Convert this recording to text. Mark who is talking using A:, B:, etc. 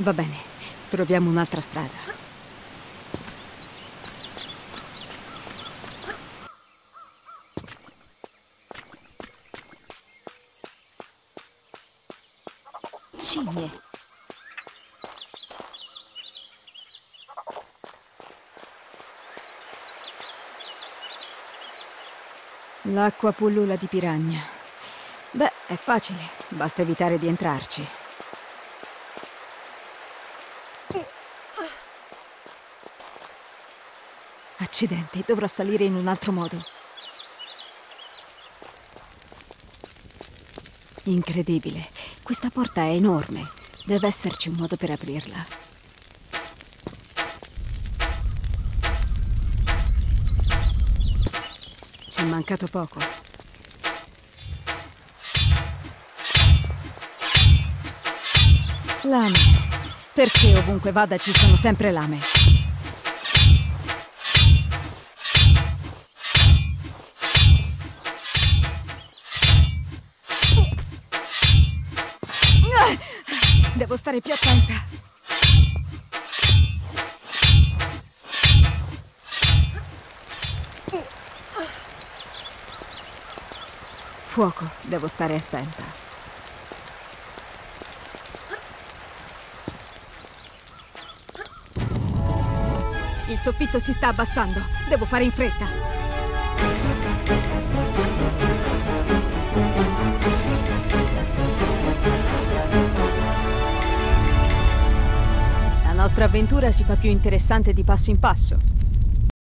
A: Va bene, troviamo un'altra strada. Scimmie. L'acqua pullula di piragna. Beh, è facile, basta evitare di entrarci. Accidenti, dovrò salire in un altro modo. Incredibile, questa porta è enorme. Deve esserci un modo per aprirla. Ci è mancato poco. Lame. Perché ovunque vada ci sono sempre lame? Devo stare più attenta. Fuoco, devo stare attenta. Il soffitto si sta abbassando. Devo fare in fretta. Nostra avventura si fa più interessante di passo in passo.